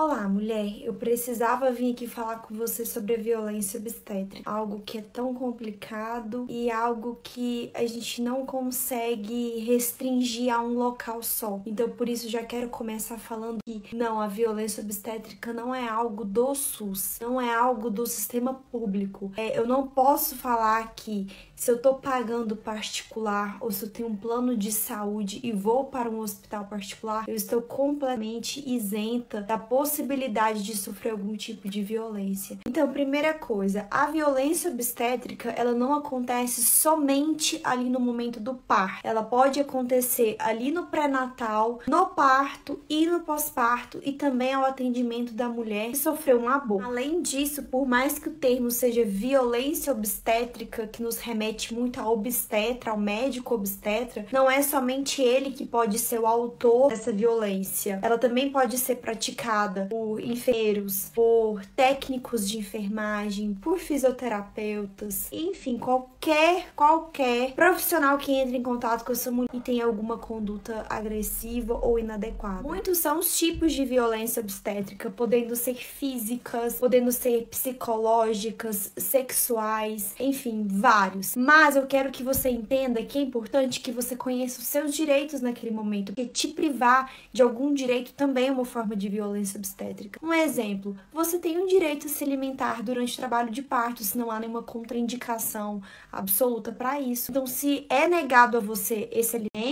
Olá, mulher. Eu precisava vir aqui falar com você sobre a violência obstétrica, algo que é tão complicado e algo que a gente não consegue restringir a um local só. Então, por isso já quero começar falando que não, a violência obstétrica não é algo do SUS, não é algo do sistema público. É, eu não posso falar que se eu tô pagando particular ou se eu tenho um plano de saúde e vou para um hospital particular, eu estou completamente isenta da possibilidade de sofrer algum tipo de violência. Então, primeira coisa, a violência obstétrica, ela não acontece somente ali no momento do parto. Ela pode acontecer ali no pré-natal, no parto e no pós-parto e também ao atendimento da mulher que sofreu um aborto. Além disso, por mais que o termo seja violência obstétrica, que nos remete muito ao obstetra, ao médico obstetra, não é somente ele que pode ser o autor dessa violência. Ela também pode ser praticada por enfermeiros, por técnicos de enfermagem, por fisioterapeutas, enfim, qualquer qualquer profissional que entre em contato com essa mulher e tem alguma conduta agressiva ou inadequada. Muitos são os tipos de violência obstétrica, podendo ser físicas, podendo ser psicológicas, sexuais, enfim, vários. Mas eu quero que você entenda que é importante que você conheça os seus direitos naquele momento, porque te privar de algum direito também é uma forma de violência obstétrica. Um exemplo: você tem o direito a se alimentar durante o trabalho de parto, se não há nenhuma contraindicação absoluta para isso. Então, se é negado a você esse alimento,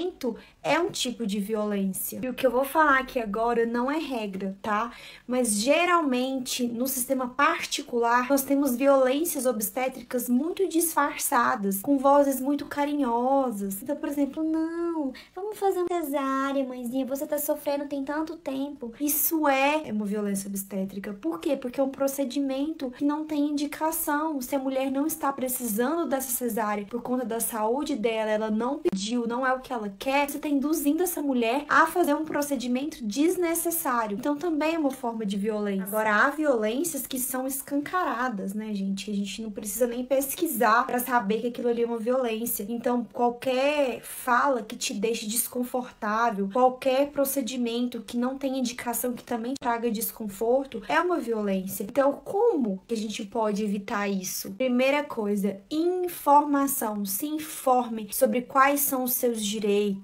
é um tipo de violência. E o que eu vou falar aqui agora não é regra, tá? Mas geralmente no sistema particular nós temos violências obstétricas muito disfarçadas, com vozes muito carinhosas. Então, por exemplo, não, vamos fazer uma cesárea, mãezinha, você tá sofrendo tem tanto tempo. Isso é é uma violência obstétrica. Por quê? Porque é um procedimento que não tem indicação. Se a mulher não está precisando dessa cesárea por conta da saúde dela, ela não pediu, não é o que ela quer, você está induzindo essa mulher a fazer um procedimento desnecessário. Então também é uma forma de violência. Agora, há violências que são escancaradas, né, gente? A gente não precisa nem pesquisar para saber que aquilo ali é uma violência. Então, qualquer fala que te deixe desconfortável, qualquer procedimento que não tem indicação que também traga desconforto é uma violência. Então, como que a gente pode evitar isso? Primeira coisa, informação. Se informe sobre quais são os seus direitos,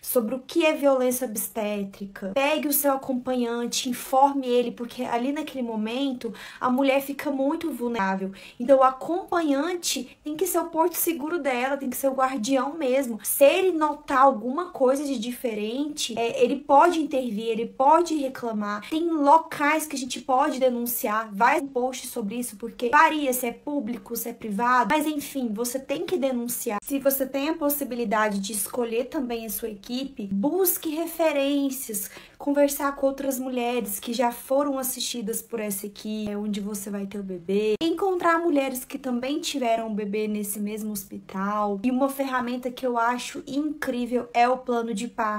sobre o que é violência obstétrica. Pegue o seu acompanhante, informe ele, porque ali naquele momento a mulher fica muito vulnerável. Então, o acompanhante tem que ser o porto seguro dela, tem que ser o guardião mesmo. Se ele notar alguma coisa de diferente, é, ele pode intervir, ele pode reclamar. Tem locais que a gente pode denunciar, vai um post sobre isso, porque varia se é público, se é privado, mas enfim, você tem que denunciar. Se você tem a possibilidade de escolher também a sua equipe, busque referências, conversar com outras mulheres que já foram assistidas por essa equipe, onde você vai ter o bebê, encontrar mulheres que também tiveram o bebê nesse mesmo hospital. E uma ferramenta que eu acho incrível é o plano de parto